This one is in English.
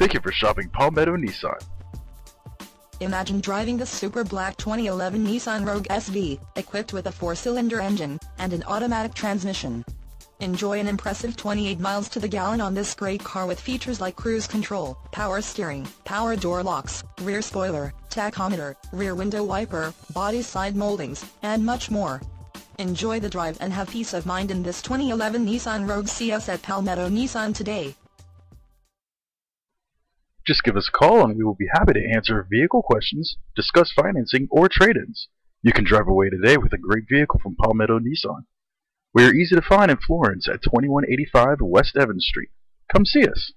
Thank you for shopping Palmetto Nissan. Imagine driving the super black 2011 Nissan Rogue SV, equipped with a four-cylinder engine and an automatic transmission. Enjoy an impressive 28 miles to the gallon on this great car with features like cruise control, power steering, power door locks, rear spoiler, tachometer, rear window wiper, body side moldings, and much more. Enjoy the drive and have peace of mind in this 2011 Nissan Rogue CS at Palmetto Nissan today. Just give us a call and we will be happy to answer vehicle questions, discuss financing, or trade-ins. You can drive away today with a great vehicle from Palmetto Nissan. We are easy to find in Florence at 2185 West Evans Street. Come see us.